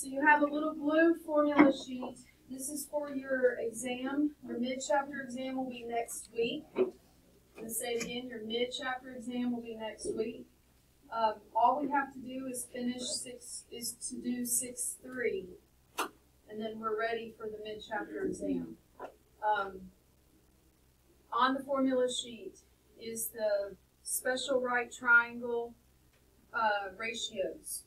So you have a little blue formula sheet. This is for your exam. Your mid-chapter exam will be next week. Gonna say it again, your mid-chapter exam will be next week. Um, all we have to do is finish six, is to do six three, and then we're ready for the mid-chapter exam. Um, on the formula sheet is the special right triangle uh, ratios.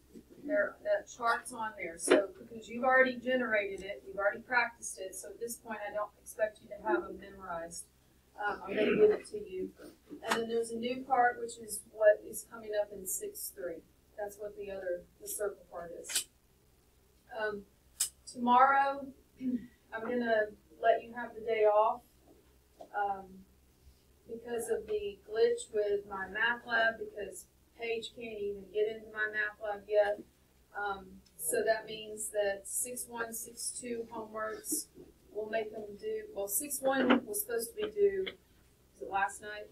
There, that chart's on there. So because you've already generated it, you've already practiced it. So at this point, I don't expect you to have them memorized. Um, I'm going to give it to you. And then there's a new part, which is what is coming up in six three. That's what the other the circle part is. Um, tomorrow, I'm going to let you have the day off um, because of the glitch with my math lab. Because Paige can't even get into my math lab yet. Um, so that means that six one, six two homeworks, we'll make them do, well, six one was supposed to be due, was it last night?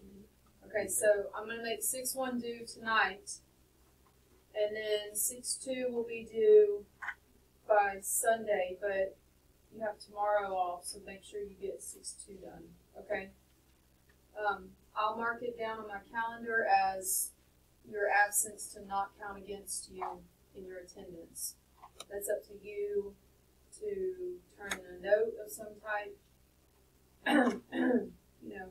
Okay, so I'm gonna make six one due tonight. And then six two will be due by Sunday, but you have tomorrow off, so make sure you get six two done, okay? Um, I'll mark it down on my calendar as your absence to not count against you in your attendance. That's up to you to turn in a note of some type. you know,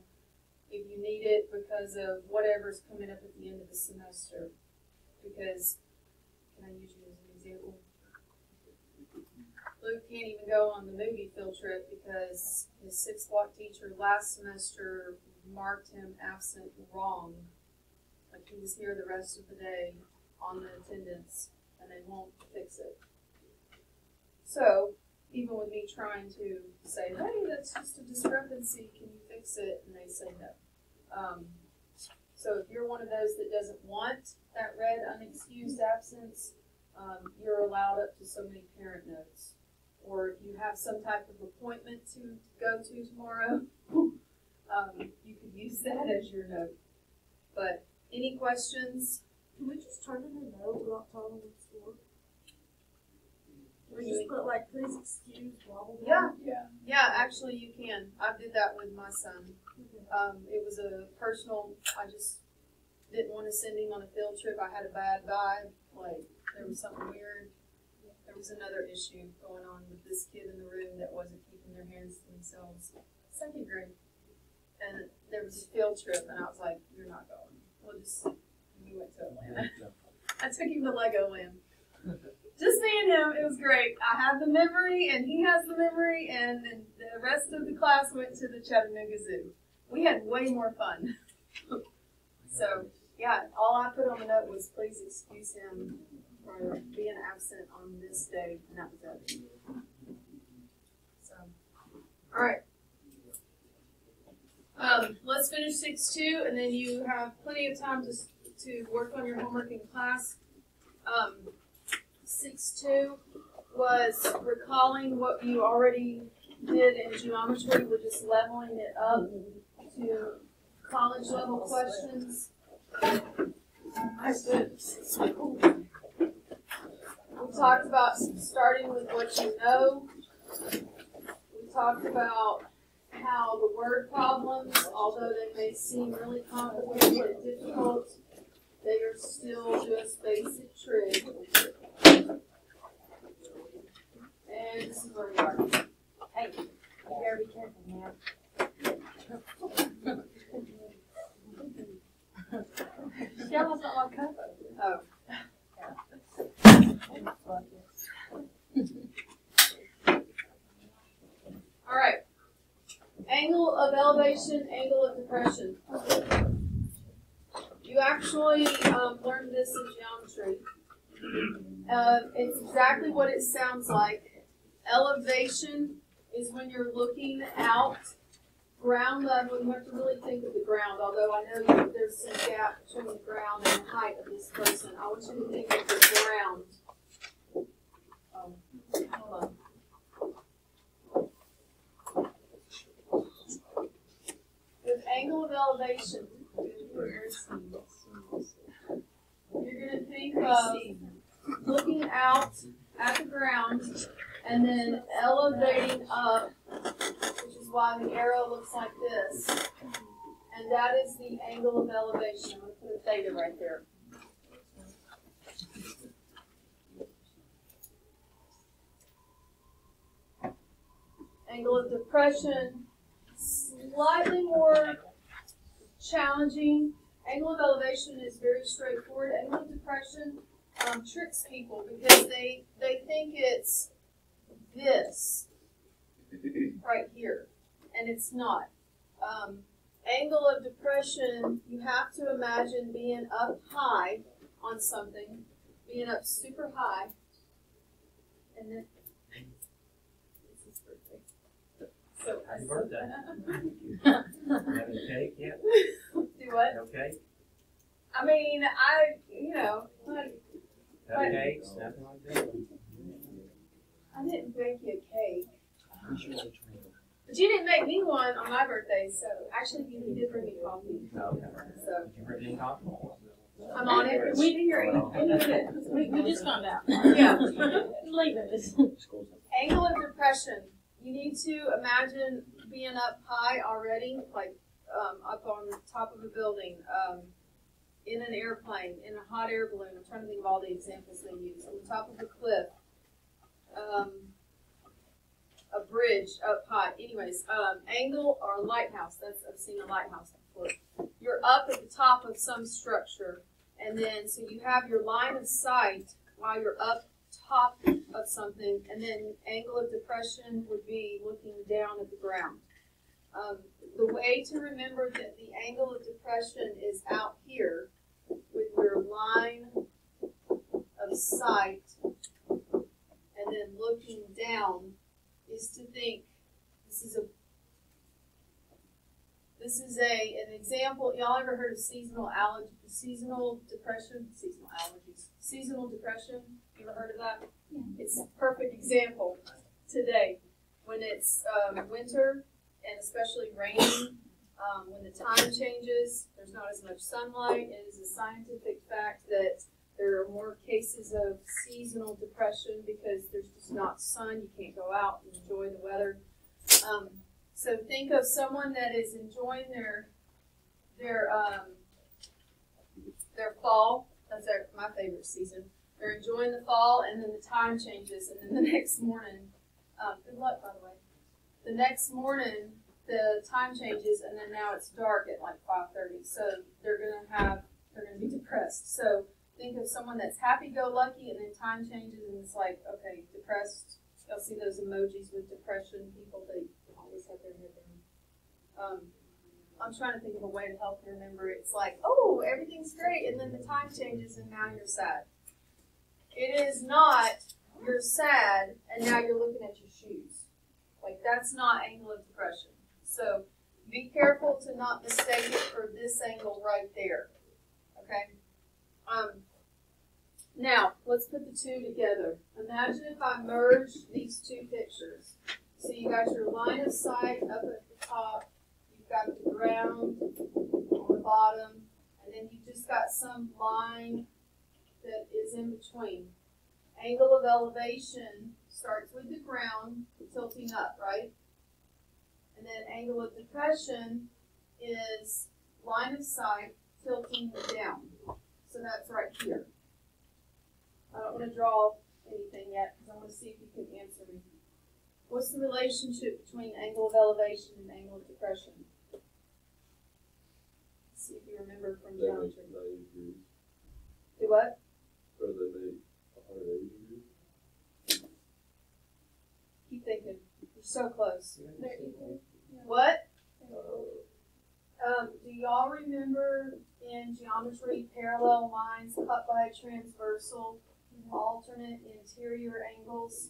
if you need it because of whatever's coming up at the end of the semester. Because, can I use you as an example? Luke can't even go on the movie field trip because his sixth block teacher last semester marked him absent wrong. Like he was here the rest of the day on the attendance and they won't fix it. So, even with me trying to say, hey, that's just a discrepancy, can you fix it? And they say no. Um, so if you're one of those that doesn't want that red unexcused absence, um, you're allowed up to so many parent notes. Or if you have some type of appointment to go to tomorrow, um, you could use that as your note. But any questions? Can we just turn it in a note without telling them it's for? We just put like, please excuse blah blah blah. Yeah. Yeah. Yeah, actually, you can. I did that with my son. Um, it was a personal. I just didn't want to send him on a field trip. I had a bad vibe. Like there was something weird. There was another issue going on with this kid in the room that wasn't keeping their hands to themselves. Second grade, and there was a field trip, and I was like, "You're not going. We'll just." We went to Atlanta. I took him to Legoland. Just me and him. It was great. I have the memory, and he has the memory, and the rest of the class went to the Chattanooga Zoo. We had way more fun. so, yeah, all I put on the note was please excuse him for being absent on this day, and that was it. So, all right. Um, let's finish six two, and then you have plenty of time to to work on your homework in class. Um, six two was recalling what you already did in geometry. We're just leveling it up to college level questions. We talked about starting with what you know. We talked about how the word problems, although they may seem really complicated and difficult, they are still just basic trig. And this is where we are. Hey, you better be careful, man. Yellow's not my cup. Oh. All right. Angle of elevation, angle of depression. Actually um, learned this in geometry. Uh, it's exactly what it sounds like. Elevation is when you're looking out. Ground level, you have to really think of the ground, although I know there's some gap between the ground and the height of this person. I want you to think of the ground. Um, hold on. With angle of elevation, you're going to think of looking out at the ground and then elevating up, which is why the arrow looks like this. And that is the angle of elevation. Gonna put a theta right there. Angle of depression, slightly more challenging. Angle of elevation is very straightforward. Angle of depression um, tricks people because they they think it's this right here, and it's not. Um, angle of depression, you have to imagine being up high on something, being up super high, and then. So Happy birthday. Having cake yet? Do what? No cake? I mean, I you know, I, No Right. cakes, nothing like that? I didn't bake you a cake. But you didn't make me one on my birthday, so actually you did bring me coffee. No, okay. So Did you bring any coffee? I'm on it. We here. We, we just found out. Yeah. Leave it. Angle of depression. You need to imagine being up high already, like um, up on the top of a building, um, in an airplane, in a hot air balloon. I'm trying to think of all the examples they use. On the top of a cliff, um, a bridge up high. Anyways, um, angle or lighthouse. That's I've seen a lighthouse before. You're up at the top of some structure, and then so you have your line of sight while you're up top of something, and then angle of depression would be looking down at the ground. Um, the way to remember that the angle of depression is out here with your line of sight, and then looking down is to think this is a this is a an example. Y'all ever heard of seasonal allergy, seasonal depression, seasonal allergies, seasonal depression? You ever heard of that? Yeah. It's a perfect example today when it's um, winter and especially raining. Um, when the time changes, there's not as much sunlight. It is a scientific fact that there are more cases of seasonal depression because there's just not sun. You can't go out and enjoy the weather. Um, so think of someone that is enjoying their their um, their fall. That's their, my favorite season. They're enjoying the fall, and then the time changes, and then the next morning. Um, good luck, by the way. The next morning, the time changes, and then now it's dark at like five thirty. So they're gonna have they're gonna be depressed. So think of someone that's happy-go-lucky, and then time changes, and it's like okay, depressed. You'll see those emojis with depression. People they Um, I'm trying to think of a way to help you remember. It's like, oh, everything's great, and then the time changes, and now you're sad. It is not you're sad, and now you're looking at your shoes. Like that's not angle of depression. So be careful to not mistake it for this angle right there. Okay. Um. Now let's put the two together. Imagine if I merge these two pictures. So you got your line of sight up at the top. You've got the ground on the bottom, and then you've just got some line that is in between. Angle of elevation starts with the ground tilting up, right? And then angle of depression is line of sight tilting down. So that's right here. I don't want to draw anything yet because I want to see if you can answer me. What's the relationship between angle of elevation and angle of depression? see if you remember from They make geometry. ninety degrees, Do what? or they make hundred eighty degrees. Keep thinking. You're so close. What? Uh, Um, do y'all remember in geometry parallel lines cut by a transversal alternate interior angles?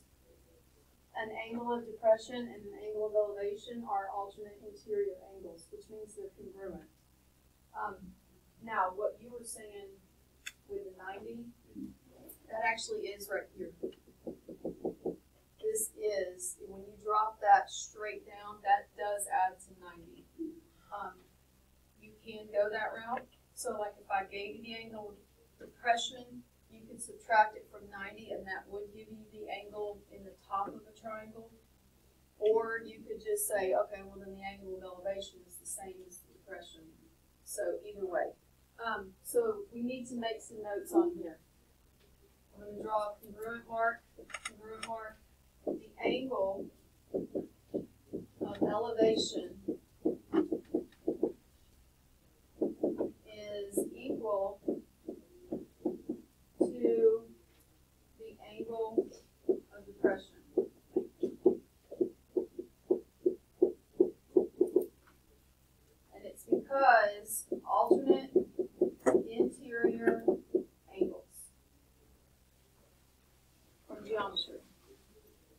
An angle of depression and an angle of elevation are alternate interior angles, which means they're congruent. Um, now, what you were saying with the 90, that actually is right here. This is, when you drop that straight down, that does add to 90. Um, you can go that route. So like if I gave you the angle of depression, subtract it from ninety and that would give you the angle in the top of a triangle. Or you could just say, okay, well then the angle of elevation is the same as the depression. So either way. Um, so we need to make some notes on here. I'm gonna draw a congruent mark, congruent mark, the angle of elevation is equal angles from geometry.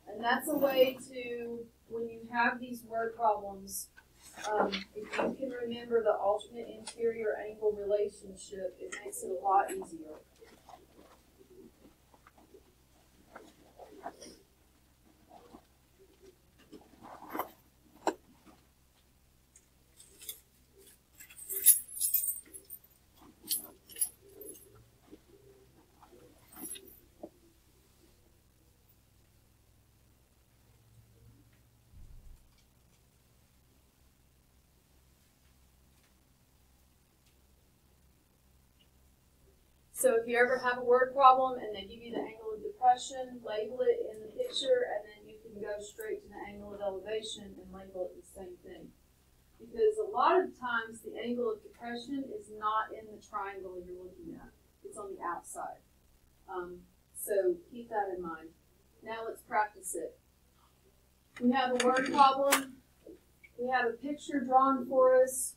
And that's a way to, when you have these word problems, um, if you can remember the alternate interior angle relationship, it makes it a lot easier. So if you ever have a word problem and they give you the angle of depression, label it in the picture, and then you can go straight to the angle of elevation and label it the same thing. Because a lot of times the angle of depression is not in the triangle you're looking at; it's on the outside. Um, so keep that in mind. Now let's practice it. We have a word problem. We have a picture drawn for us,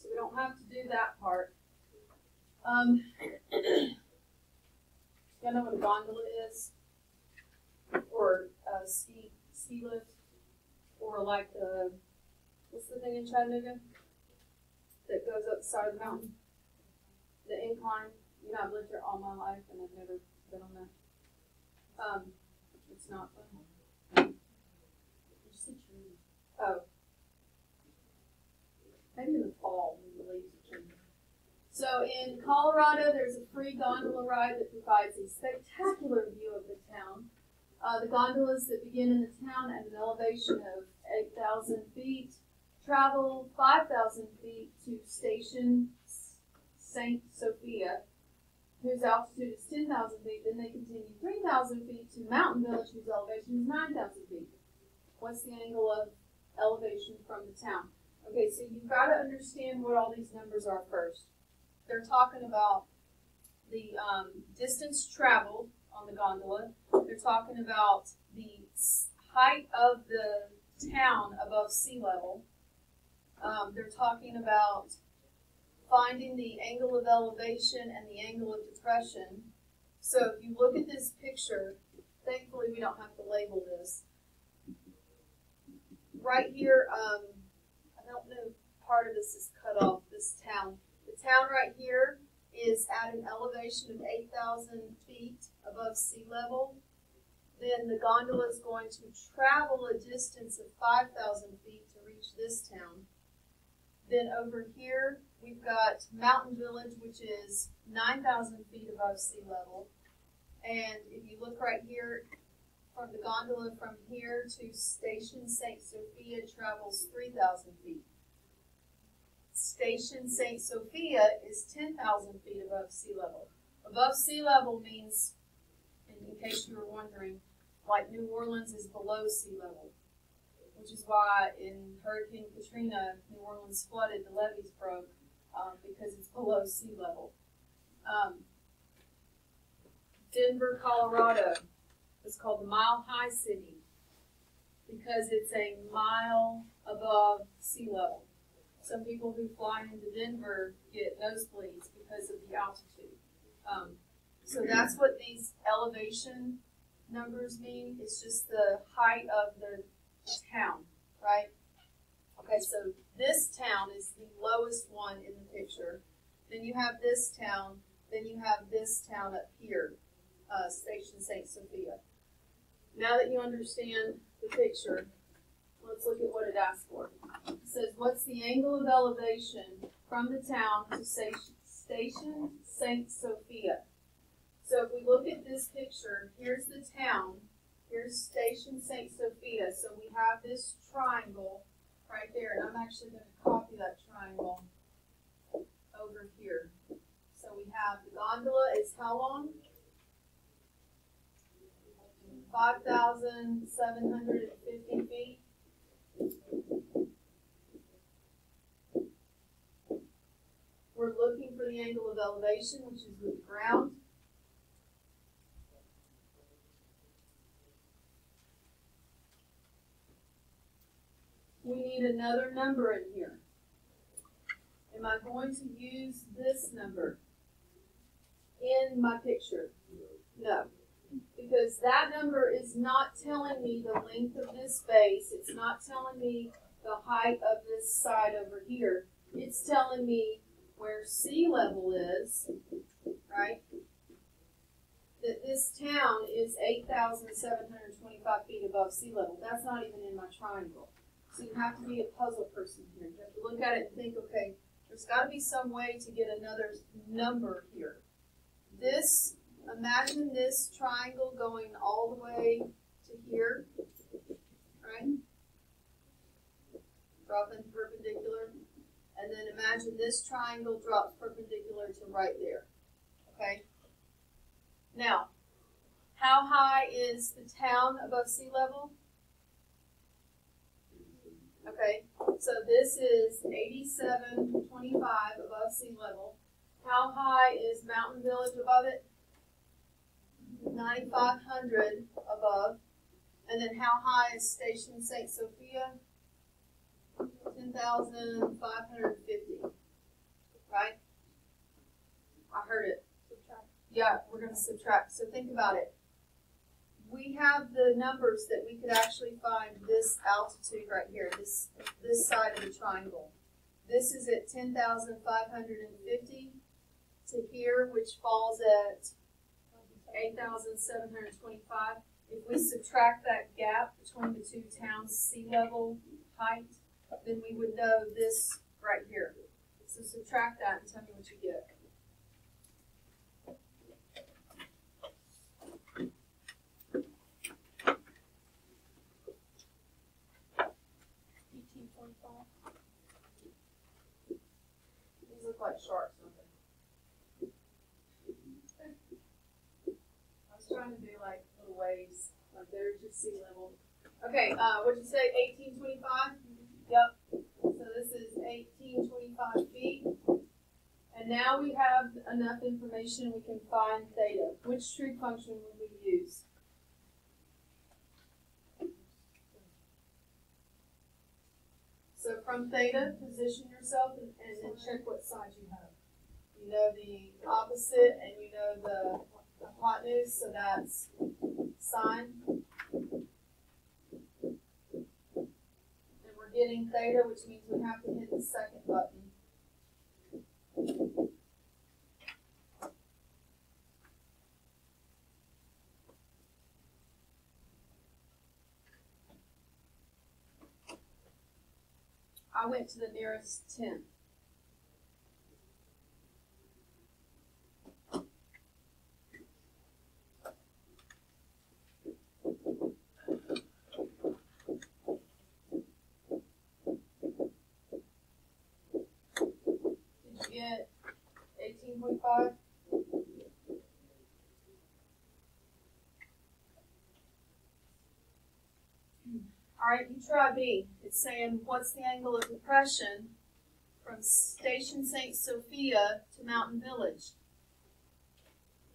so we don't have to do that part. Um, y'all know what a gondola is? Or a ski ski lift? Or like the what's the thing in Chattanooga that goes up the side of the mountain? The incline. You know, I've lived here all my life and I've never been on that. Um, it's not fun. Oh. Maybe in the fall when the leaves are changing. So in Colorado, there's a free gondola ride that provides a spectacular view of the town. Uh, the gondolas that begin in the town at an elevation of 8,000 feet travel 5,000 feet to Station St. Sophia, whose altitude is 10,000 feet. Then they continue 3,000 feet to Mountain Village, whose elevation is 9,000 feet. What's the angle of elevation from the town? Okay, so you've got to understand what all these numbers are first they're talking about the um, distance traveled on the gondola. They're talking about the height of the town above sea level. Um, they're talking about finding the angle of elevation and the angle of depression. So if you look at this picture, thankfully we don't have to label this. Right here, um, I don't know, part of this is cut off, this town town right here is at an elevation of 8,000 feet above sea level. Then the gondola is going to travel a distance of 5,000 feet to reach this town. Then over here, we've got Mountain Village, which is 9,000 feet above sea level. And if you look right here, from the gondola from here to Station St. Sophia travels 3,000 feet. Station St. Sophia is 10,000 feet above sea level. Above sea level means, in, case you were wondering, like New Orleans is below sea level, which is why in Hurricane Katrina, New Orleans flooded, the levees broke um, because it's below sea level. Um, Denver, Colorado is called the Mile High City because it's a mile above sea level. Some people who fly into Denver get nosebleeds because of the altitude. Um, so that's what these elevation numbers mean. It's just the height of the town, right? Okay, so this town is the lowest one in the picture. Then you have this town. Then you have this town up here, uh, Station St. Sophia. Now that you understand the picture, let's look at what it asks for. Says, what's the angle of elevation from the town to Station St. Sophia? So if we look at this picture, here's the town, here's Station St. Sophia, so we have this triangle right there, and I'm actually gonna copy that triangle over here. So we have the gondola is how long? Five thousand seven hundred and fifty feet. We're looking for the angle of elevation, which is with the ground. We need another number in here. Am I going to use this number in my picture? No. Because that number is not telling me the length of this space, it's not telling me the height of this side over here. It's telling me where sea level is, right? That this town is eight thousand seven hundred twenty-five feet above sea level. That's not even in my triangle. So you have to be a puzzle person here. You have to look at it and think, okay, there's gotta be some way to get another number here. This, imagine this triangle going all the way to here, right? Dropping perpendicular. And then imagine this triangle drops perpendicular to right there, okay? Now, how high is the town above sea level? Okay, so this is eighty-seven twenty-five above sea level. How high is Mountain Village above it? Ninety-five hundred above. And then how high is Station St. Sophia? Ten thousand five hundred fifty. Right? I heard it. Yeah, we're gonna subtract, so think about it. We have the numbers that we could actually find this altitude right here, this, this side of the triangle. This is at ten thousand five hundred and fifty to here, which falls at eight thousand seven hundred twenty-five. If we subtract that gap between the two towns' sea level height, then we would know this right here. So subtract that and tell me what you get. These look like sharks? I was trying to do like little waves, like there's just sea level. Okay, uh, what'd you say, eighteen twenty-five? Yep, so this is eighteen twenty-five feet. And now we have enough information, we can find theta. Which trig function would we use? So from theta, position yourself and, and then check what side you have. You know the opposite and you know the hypotenuse, so that's sine. getting theta, which means we have to hit the second button. I went to the nearest 10. Get eighteen point five? Alright, you try B. It's saying, what's the angle of depression from Station St. Sophia to Mountain Village?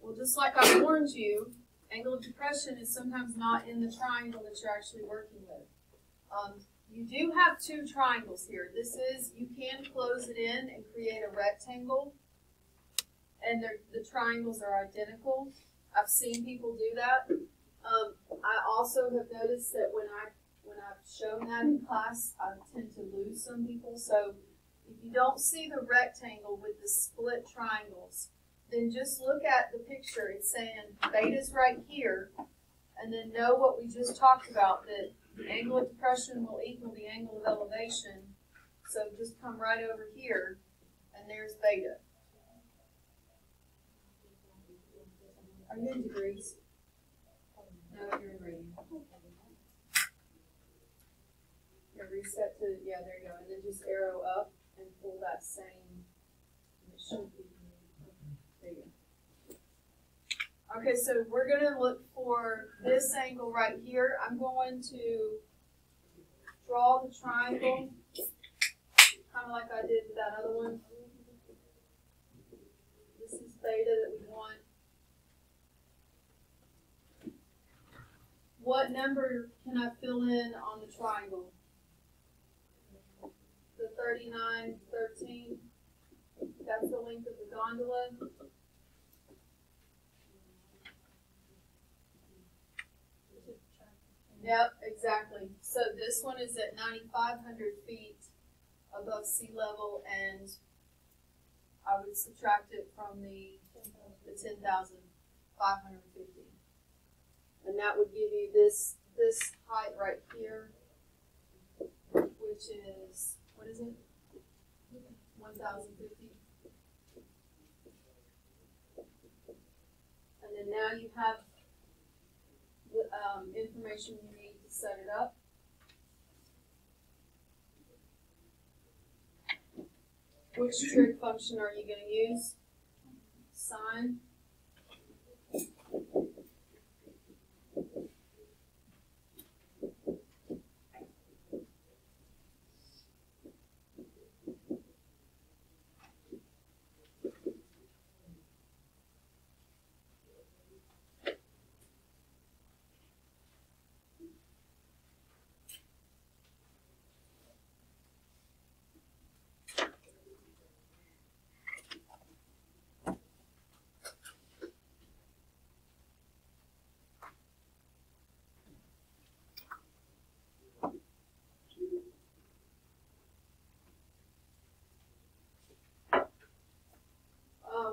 Well, just like I warned you, angle of depression is sometimes not in the triangle that you're actually working with. Um, you do have two triangles here. This is, you can close it in and create a rectangle. And the triangles are identical. I've seen people do that. Um, I also have noticed that when I when I've shown that in class, I tend to lose some people. So if you don't see the rectangle with the split triangles, then just look at the picture. It's saying beta's right here, and then know what we just talked about, that angle of depression will equal the angle of elevation. So just come right over here, and there's beta. Are you in degrees? No, you're in radians. Reset to, yeah, there you go. And then just arrow up and pull that same, and it should Okay, so we're gonna look for this angle right here, I'm going to draw the triangle, kinda like I did with that other one. This is beta that we want. What number can I fill in on the triangle? The 39, 13, that's the length of the gondola. Yep, exactly. So this one is at ninety-five hundred feet above sea level and I would subtract it from the, the ten thousand five hundred fifty. And that would give you this, this height right here, which is, what is it? One thousand fifty. And then now you have the, um, information you set it up. Which trig function are you gonna use? Sine?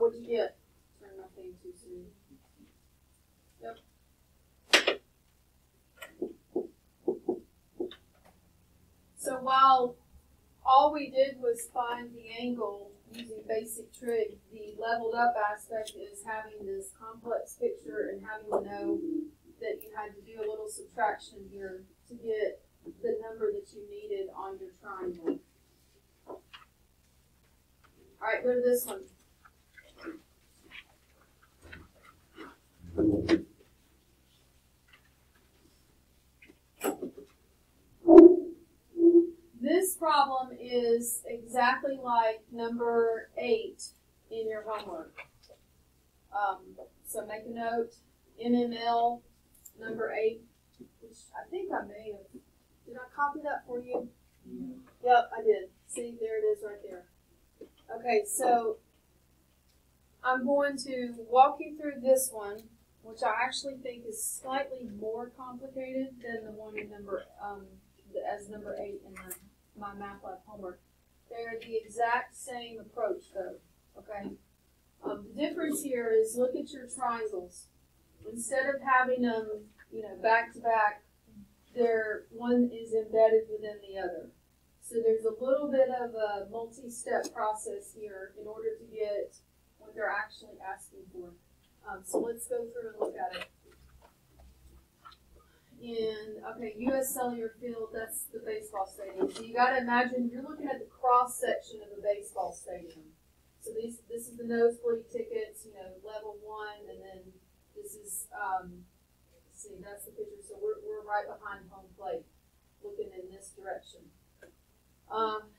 What'd you get? Too soon. Yep. So while all we did was find the angle using basic trig, the leveled up aspect is having this complex picture and having to know that you had to do a little subtraction here to get the number that you needed on your triangle. Alright, go to this one. This problem is exactly like number eight in your homework. Um, so make a note, MML number eight, which I think I may have, did I copy that for you? Yep, I did. See, there it is right there. Okay, so I'm going to walk you through this one, which I actually think is slightly more complicated than the one in number, um, as number eight in the, my math lab homework. They're the exact same approach though, okay? Um, the difference here is look at your triangles. Instead of having them, you know, back to back, they're, one is embedded within the other. So there's a little bit of a multi-step process here in order to get what they're actually asking for. Um, so let's go through and look at it. In, okay, US Cellular Field, that's the baseball stadium. So you gotta imagine, you're looking at the cross section of a baseball stadium. So these, this is the nosebleed tickets, you know, level one, and then this is, um, see, that's the picture. So we're, we're right behind home plate, looking in this direction. Um,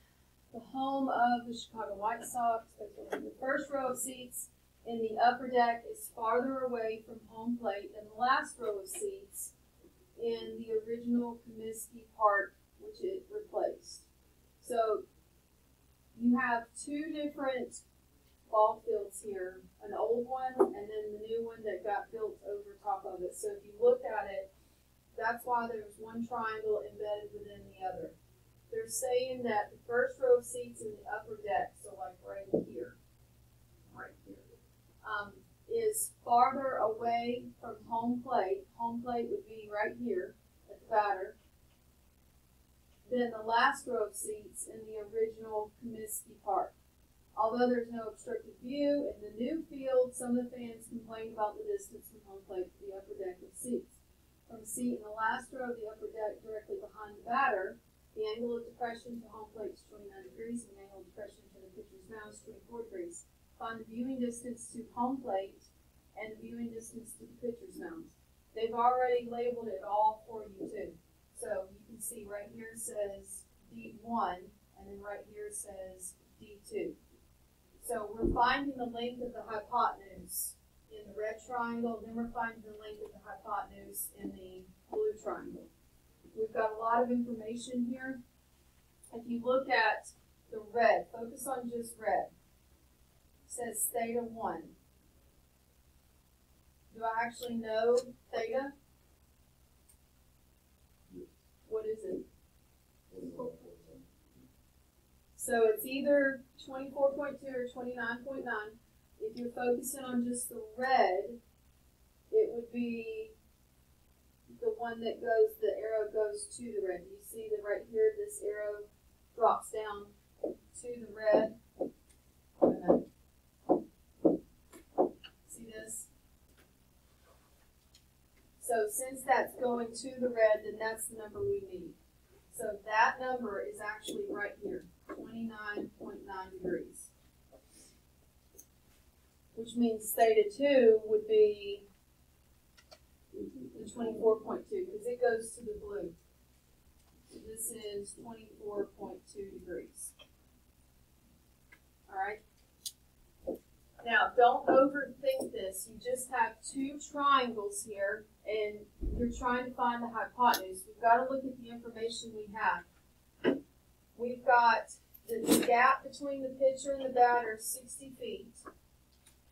the home of the Chicago White Sox, the first row of seats in the upper deck is farther away from home plate than the last row of seats in the original Comiskey Park, which it replaced. So you have two different ball fields here, an old one and then the new one that got built over top of it. So if you look at it, that's why there's one triangle embedded within the other. They're saying that the first row of seats in the upper deck, so like right here, right here, um, is farther away from home plate. Home plate would be right here at the batter. Than the last row of seats in the original Comiskey Park. Although there's no obstructed view in the new field, some of the fans complained about the distance from home plate to the upper deck of seats. From seat in the last row of the upper deck directly behind the batter, The angle of depression to home plate is twenty-nine degrees, and the angle of depression to the pitcher's mound is twenty-four degrees. Find the viewing distance to home plate and the viewing distance to the pitcher's mound. They've already labeled it all for you too. So you can see right here says D one, and then right here says D two. So we're finding the length of the hypotenuse in the red triangle, then we're finding the length of the hypotenuse in the blue triangle. We've got a lot of information here. If you look at the red, focus on just red. Says theta one. Do I actually know theta? What is it? So it's either twenty-four point two or twenty-nine point nine. If you're focusing on just the red, it would be the one that goes, the arrow goes to the red. You see that right here, this arrow drops down to the red. Wait a minute. See this? So since that's going to the red, then that's the number we need. So that number is actually right here, twenty-nine point nine degrees. Which means theta two would be the twenty-four point two, because it goes to the blue. So this is twenty-four point two degrees. Now, don't overthink this, you just have two triangles here, and you're trying to find the hypotenuse. We've gotta look at the information we have. We've got the, gap between the pitcher and the batter is sixty feet.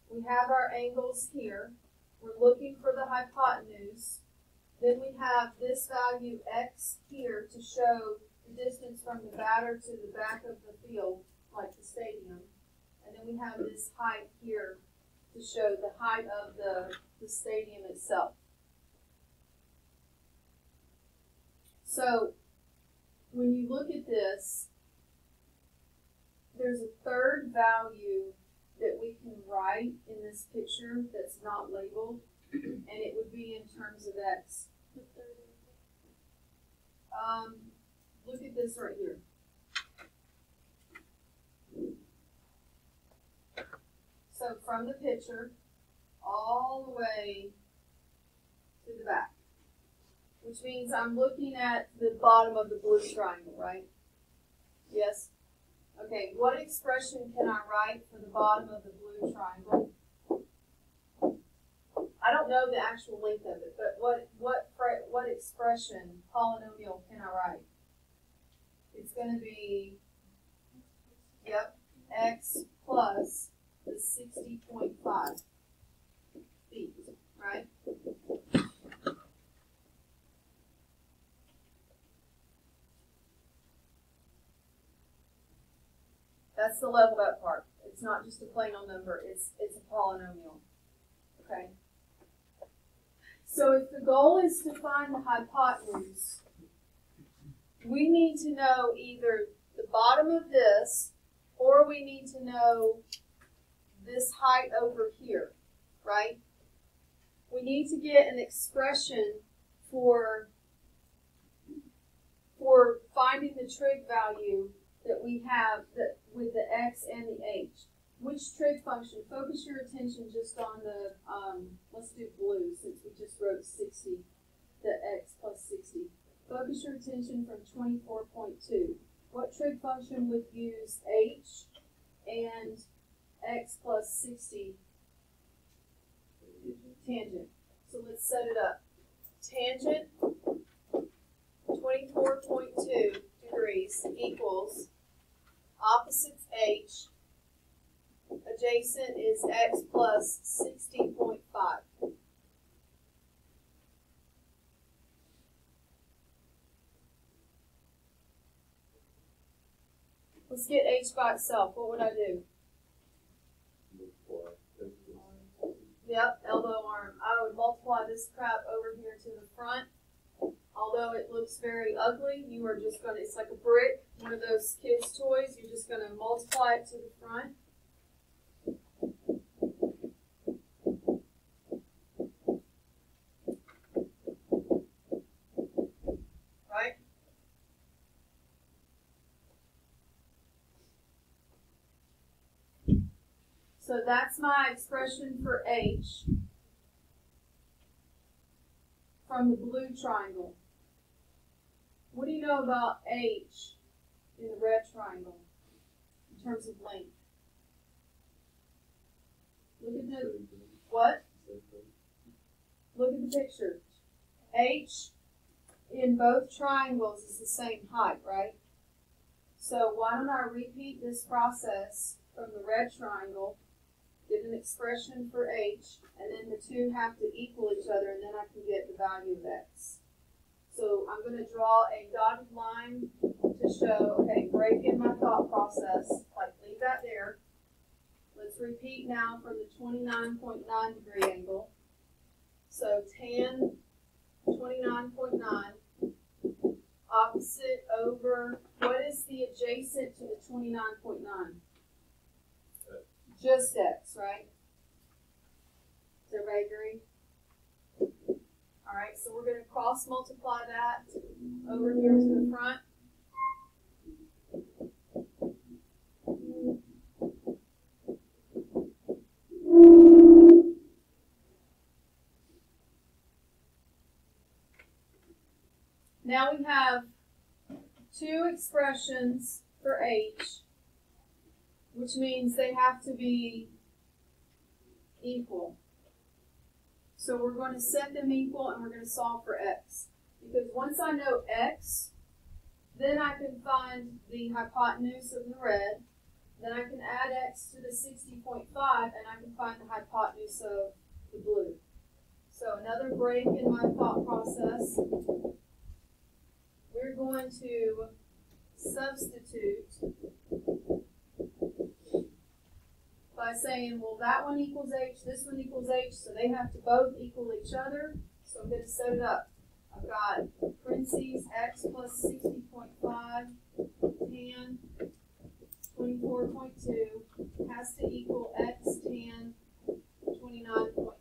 We have our angles here. We're looking for the hypotenuse. Then we have this value x here to show the distance from the batter to the back of the field, like the stadium. And then we have this height here to show the height of the, the stadium itself. So when you look at this, there's a third value that we can write in this picture that's not labeled, and it would be in terms of x. Um, look at this right here. So from the picture, all the way to the back. Which means I'm looking at the bottom of the blue triangle, right? Yes? Okay, what expression can I write for the bottom of the blue triangle? I don't know the actual length of it, but what what what expression polynomial can I write? It's going to be yep x plus the sixty point five feet, right? That's the leveled up part. It's not just a plain old number, it's, it's a polynomial. Okay? So if the goal is to find the hypotenuse, we need to know either the bottom of this, or we need to know this height over here, right? We need to get an expression for, for finding the trig value that we have that with the x and the h. Which trig function? Focus your attention just on the, um, let's do blue since we just wrote 60, the x plus 60. Focus your attention from 24.2. What trig function would use h and x plus 60 tangent? So let's set it up. Tangent 24.2 degrees equals opposites h, adjacent is x plus sixty point five. Let's get h by itself. What would I do? Yep, elbow arm. I would multiply this crap over here to the front. Although it looks very ugly, you are just gonna, it's like a brick, one of those kids' toys, you're just gonna multiply it to the front. Right? So that's my expression for h from the blue triangle. What do you know about h in the red triangle in terms of length? Look at the what? Look at the picture. H in both triangles is the same height, right? So why don't I repeat this process from the red triangle, get an expression for H, and then the two have to equal each other, and then I can get the value of X. So I'm going to draw a dotted line to show, okay, break in my thought process, like leave that there. Let's repeat now from the 29.9 degree angle. So tan 29.9 opposite over what is the adjacent to the 29.9? Just x, right? Does everybody agree? All right, so we're going to cross multiply that over here to the front. Now we have two expressions for h, which means they have to be equal. So we're going to set them equal and we're going to solve for x. Because once I know x, then I can find the hypotenuse of the red. Then I can add x to the 60.5 and I can find the hypotenuse of the blue. So another break in my thought process we're going to substitute by saying, well, that one equals h, this one equals h, so they have to both equal each other. So I'm going to set it up. I've got parentheses x plus 60.5 tan 24.2 has to equal x tan 29.9.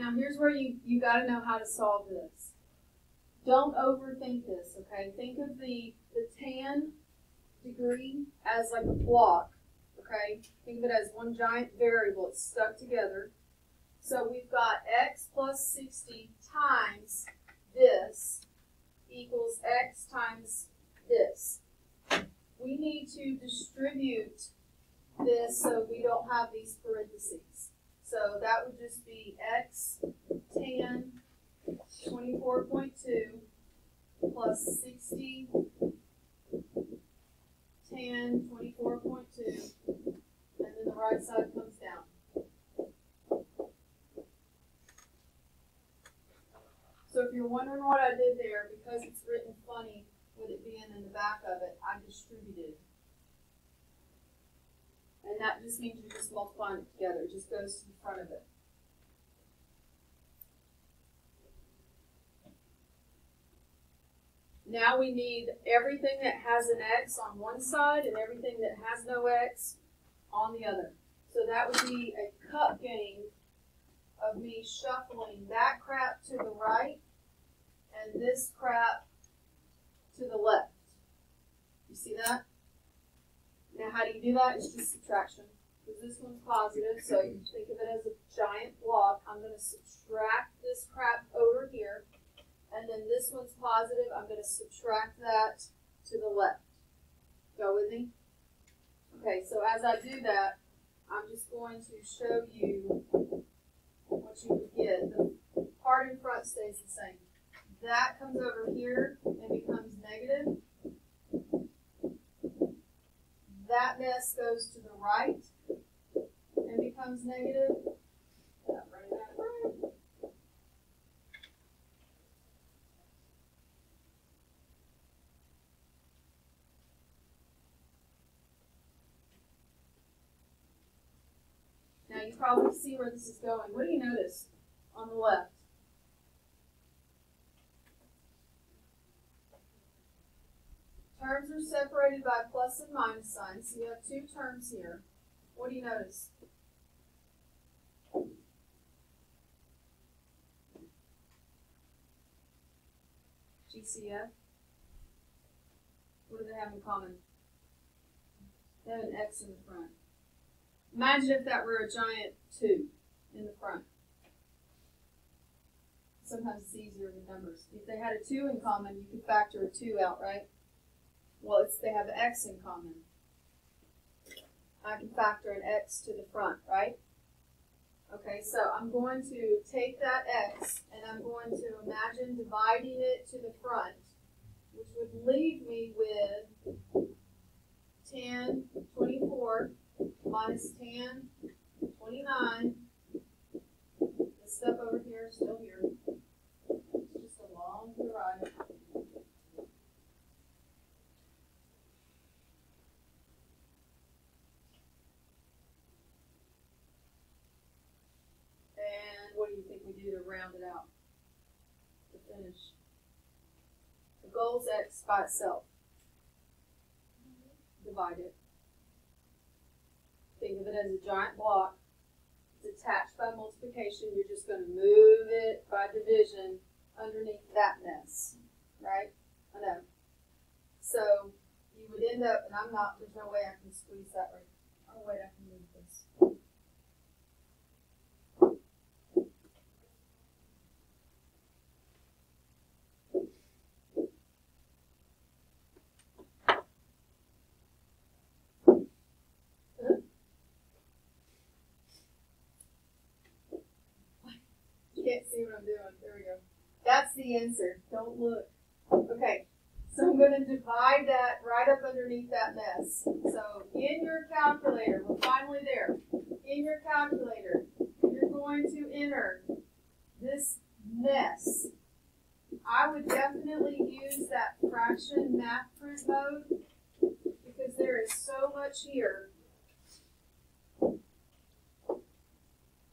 Now here's where you, you gotta know how to solve this. Don't overthink this, okay? Think of the, the tan degree as like a block, okay? Think of it as one giant variable, it's stuck together. So we've got x plus 60 times this equals x times this. We need to distribute this so we don't have these parentheses. So that would just be x tan twenty-four point two plus sixty tan twenty-four point two, and then the right side comes down. So if you're wondering what I did there, because it's written funny with it being in the back of it, I distributed. And that just means you're just multiplying it together. It just goes to the front of it. Now we need everything that has an X on one side and everything that has no X on the other. So that would be a cup game of me shuffling that crap to the right and this crap to the left. You see that? Now, how do you do that? It's just subtraction. Because this one's positive, so you think of it as a giant block. I'm going to subtract this crap over here. And then this one's positive. I'm going to subtract that to the left. Go with me? Okay, so as I do that, I'm just going to show you what you would get. The part in front stays the same. That comes over here and becomes negative mess goes to the right and becomes negative. Now you probably see where this is going. What do you notice on the left? separated by a plus and minus sign, so you have two terms here. What do you notice? GCF? What do they have in common? They have an X in the front. Imagine if that were a giant 2 in the front. Sometimes it's easier with numbers. If they had a 2 in common, you could factor a 2 out, right? Well, it's they have X in common. I can factor an X to the front, right? Okay, so I'm going to take that X and I'm going to imagine dividing it to the front, which would leave me with tan, 24 minus tan, 29. This stuff over here is still here. It's just a long ride. And what do you think we do to round it out? To finish. The goal's x by itself. Divide it. Think of it as a giant block. It's attached by multiplication. You're just going to move it by division underneath that mess. Right? I know. So you would end up, and I'm not, there's no way I can squeeze that right. Oh, wait, I can move this. You can't see what I'm doing. There we go. That's the answer. Don't look. Okay. So I'm going to divide that right up underneath that mess. So in your calculator, we're finally there. In your calculator, you're going to enter this mess. I would definitely use that fraction math print mode because there is so much here.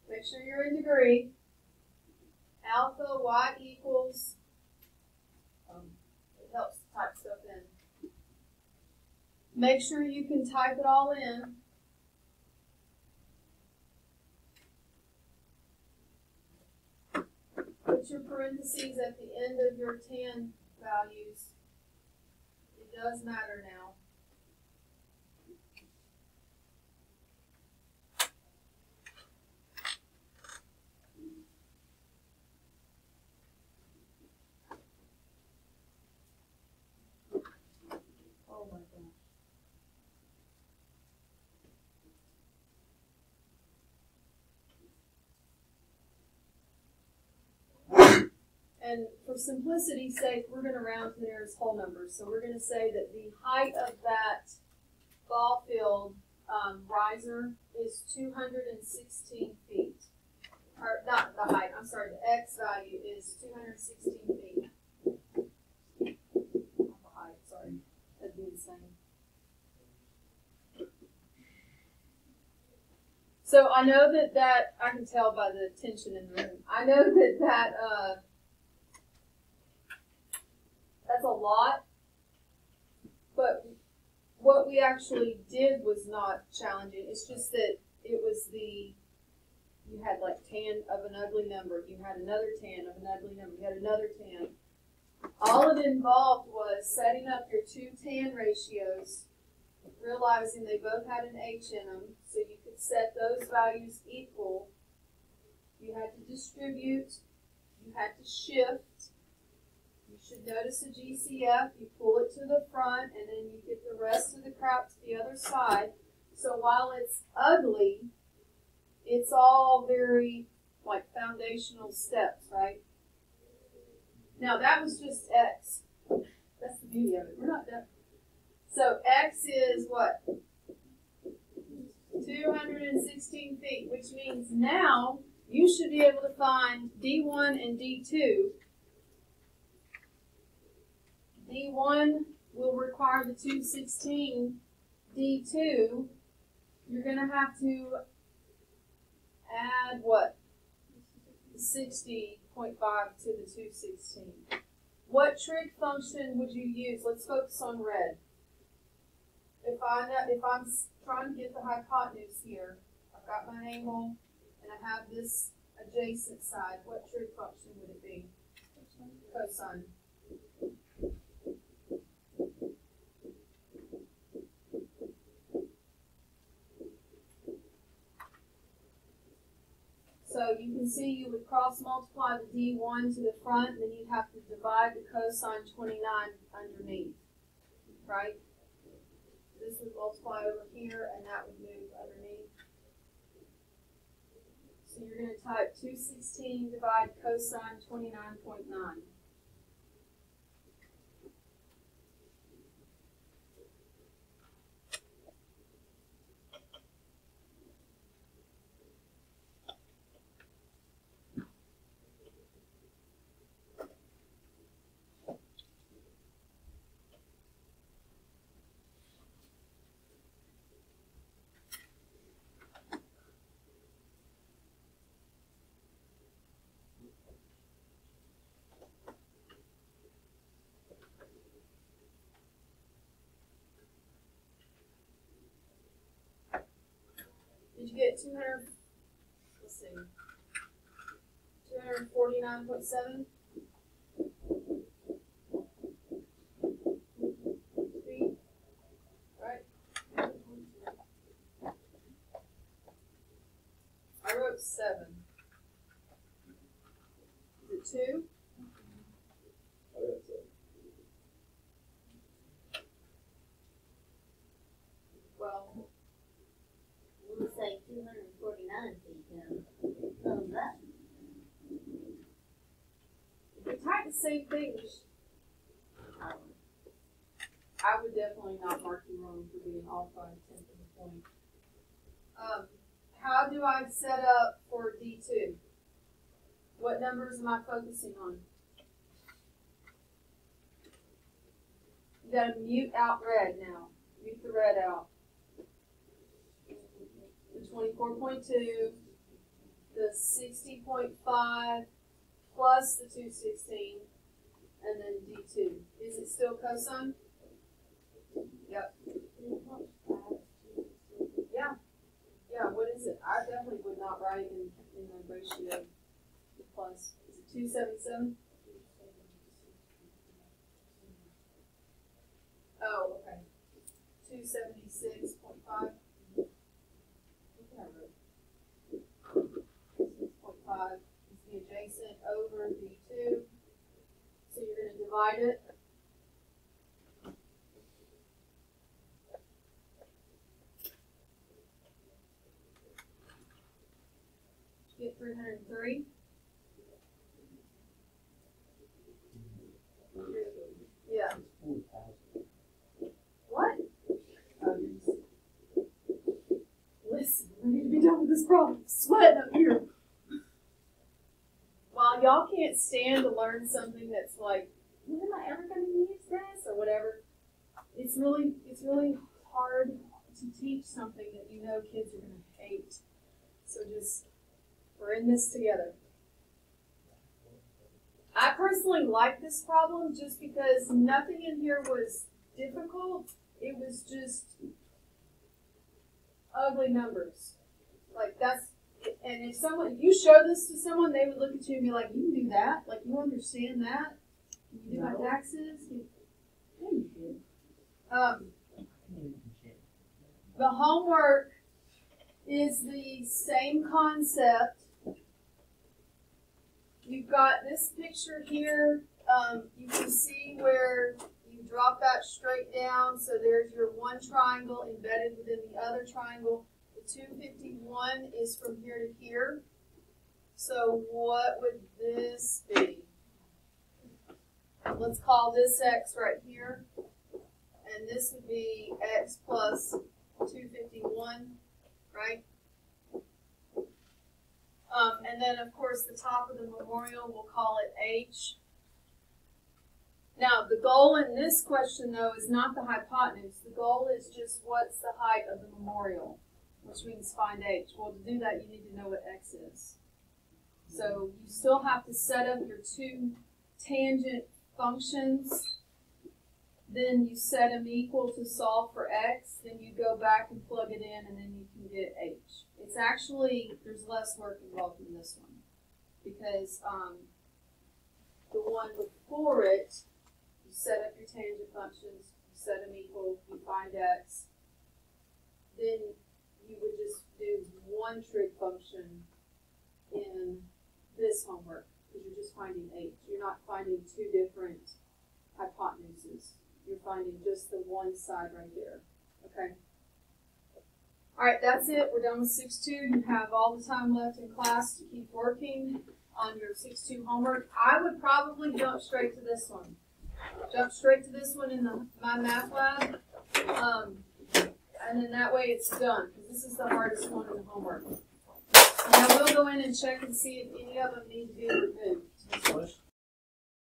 Make sure you're in degree alpha y equals um, it helps type stuff in. Make sure you can type it all in. Put your parentheses at the end of your tan values. It does matter now. Oh my gosh. And for simplicity's sake, we're gonna round to the nearest whole number. So we're gonna say that the height of that ball field, um, riser is two hundred and sixteen feet. Or not the height, I'm sorry, the X value is two hundred and sixteen feet. Not the height, sorry, that'd be the same. So I know that that, I can tell by the tension in the room. I know that that, uh, that's a lot. But what we actually did was not challenging. It's just that it was the, you had like tan of an ugly number, you had another tan of an ugly number, you had another tan. All it involved was setting up your two tan ratios, realizing they both had an H in them, so you could set those values equal. You had to distribute, you had to shift. Should notice the GCF, you pull it to the front, and then you get the rest of the crap to the other side. So while it's ugly, it's all very like foundational steps, right? Now that was just X. That's the beauty of it. We're not done. So X is what? 216 feet, which means now you should be able to find D1 and D2. D1 will require the 216. D2, you're going to have to add what? 60.5 to the 216. What trig function would you use? Let's focus on red. If I, if I'm trying to get the hypotenuse here, I've got my angle and I have this adjacent side. What trig function would it be? Cosine. cross multiply the d1 to the front, and then you'd have to divide the cosine 29 underneath, right? This would multiply over here, and that would move underneath. So you're going to type 216 divide cosine 29.9. Did you get two hundred? Let's see. Two hundred forty-nine point seven. Right? I wrote seven. Is it two? I got some. Well, We would say two hundred and forty-nine feet down, from that. if we type the same thing, we should- I would definitely not mark you wrong for being off by tenth of a point. Um, how do I set up for D two? What numbers am I focusing on? You gotta mute out red now. Mute the red out. The twenty-four point two, the sixty point five, plus the two sixteen, and then D two. Is it still cosine? Yep. Yeah. Yeah, what is it? I definitely would not write in, in the ratio plus. Is it two seventy-seven? Oh, okay. Two seventy-six point five. Six point five is the adjacent over D two. You're gonna divide it. Get three hundred and three. Yeah, what? Listen, we need to be done with this problem. While y'all can't stand to learn something that's like, when am I ever gonna use this or whatever, it's really it's really hard to teach something that you know kids are gonna hate. So just we're in this together. I personally like this problem just because nothing in here was difficult. It was just ugly numbers. Like that's and if someone if you show this to someone, they would look at you and be like, "You can do that? Like you understand that? Can you do my taxes?" You- Yeah, you did. Um, the homework is the same concept. You've got this picture here. Um, you can see where you drop that straight down. So there's your one triangle embedded within the other triangle. The 251 is from here to here. So what would this be? Let's call this x right here. And this would be x plus 251, right? Um, and then, of course, the top of the memorial, we'll call it H. Now, the goal in this question, though, is not the hypotenuse. The goal is just what's the height of the memorial, which means find H. Well, to do that, you need to know what X is. So you still have to set up your two tangent functions. Then you set them equal to solve for X. Then you go back and plug it in, and then you can get H. It's actually, there's less work involved in this one. Because um, the one before it, you set up your tangent functions, you set them equal, you find x. Then you would just do one trig function in this homework, because you're just finding H. You're not finding two different hypotenuses. You're finding just the one side right there, okay? All right, that's it. We're done with six two. You have all the time left in class to keep working on your six two homework. I would probably jump straight to this one. Jump straight to this one in the MyMathLab. Um, and then that way it's done, this is the hardest one in the homework. And I will go in and check and see if any of them need to be removed.